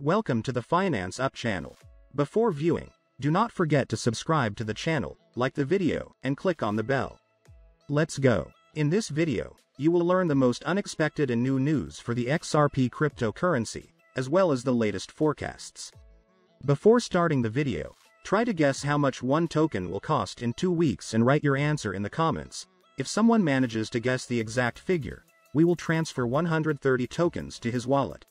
Welcome to the Finance Up channel. Before viewing, do not forget to subscribe to the channel, like the video, and click on the bell. Let's go. In this video, you will learn the most unexpected and new news for the XRP cryptocurrency, as well as the latest forecasts. Before starting the video, try to guess how much one token will cost in two weeks and write your answer in the comments. If someone manages to guess the exact figure, we will transfer 130 tokens to his wallet.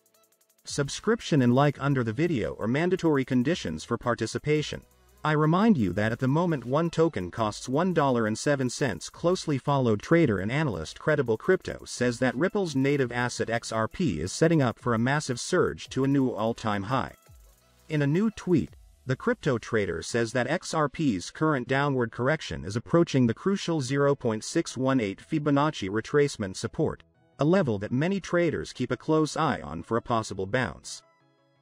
Subscription and like under the video are mandatory conditions for participation. I remind you that at the moment one token costs $1.07 closely followed trader and analyst Credible Crypto says that Ripple's native asset XRP is setting up for a massive surge to a new all-time high. In a new tweet, the crypto trader says that XRP's current downward correction is approaching the crucial 0.618 Fibonacci retracement support, a level that many traders keep a close eye on for a possible bounce.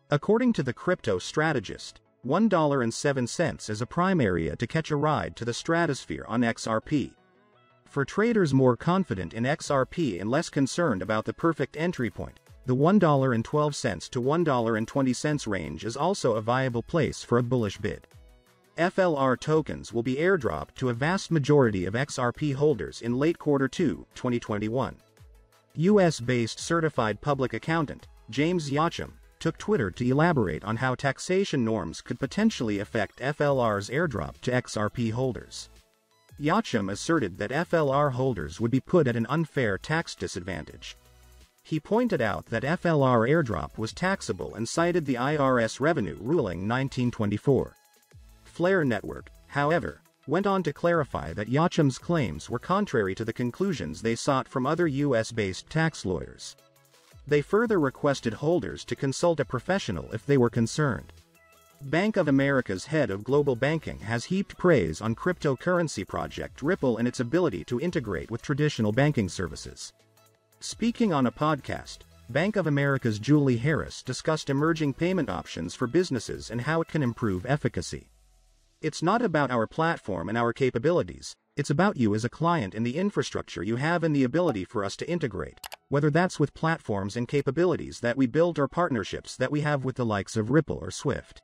According to the crypto strategist, $1.07 is a prime area to catch a ride to the stratosphere on XRP. For traders more confident in XRP and less concerned about the perfect entry point, the $1.12 to $1.20 range is also a viable place for a bullish bid. FLR tokens will be airdropped to a vast majority of XRP holders in late quarter 2, 2021. US-based certified public accountant, James Yachim, took Twitter to elaborate on how taxation norms could potentially affect FLR's airdrop to XRP holders. Yachim asserted that FLR holders would be put at an unfair tax disadvantage. He pointed out that FLR airdrop was taxable and cited the IRS revenue ruling 1924. Flare Network, however, went on to clarify that Yachim's claims were contrary to the conclusions they sought from other US-based tax lawyers. They further requested holders to consult a professional if they were concerned. Bank of America's head of global banking has heaped praise on cryptocurrency project Ripple and its ability to integrate with traditional banking services. Speaking on a podcast, Bank of America's Julie Harris discussed emerging payment options for businesses and how it can improve efficacy. It's not about our platform and our capabilities, it's about you as a client and the infrastructure you have and the ability for us to integrate, whether that's with platforms and capabilities that we build or partnerships that we have with the likes of Ripple or Swift.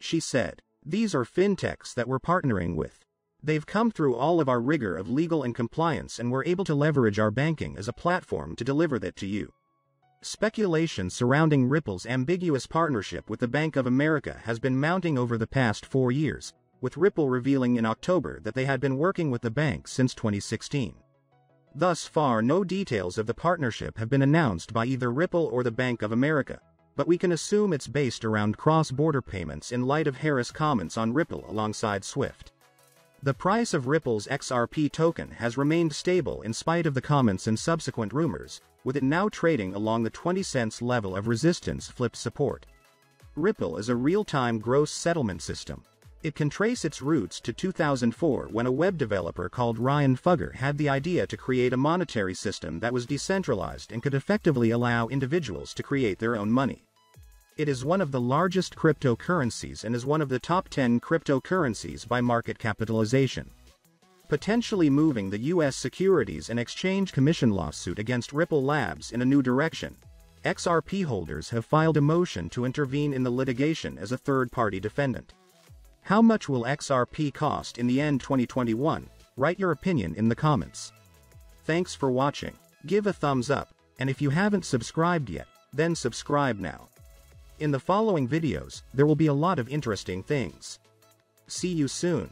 She said, These are fintechs that we're partnering with. They've come through all of our rigor of legal and compliance and we're able to leverage our banking as a platform to deliver that to you. Speculation surrounding Ripple's ambiguous partnership with the Bank of America has been mounting over the past four years, with Ripple revealing in October that they had been working with the bank since 2016. Thus far no details of the partnership have been announced by either Ripple or the Bank of America, but we can assume it's based around cross-border payments in light of Harris' comments on Ripple alongside Swift. The price of Ripple's XRP token has remained stable in spite of the comments and subsequent rumors, with it now trading along the 20 cents level of resistance flip support. Ripple is a real-time gross settlement system. It can trace its roots to 2004 when a web developer called Ryan Fugger had the idea to create a monetary system that was decentralized and could effectively allow individuals to create their own money. It is one of the largest cryptocurrencies and is one of the top 10 cryptocurrencies by market capitalization. Potentially moving the U.S. Securities and Exchange Commission lawsuit against Ripple Labs in a new direction, XRP holders have filed a motion to intervene in the litigation as a third-party defendant. How much will XRP cost in the end 2021? Write your opinion in the comments. Thanks for watching. Give a thumbs up, and if you haven't subscribed yet, then subscribe now. In the following videos, there will be a lot of interesting things. See you soon.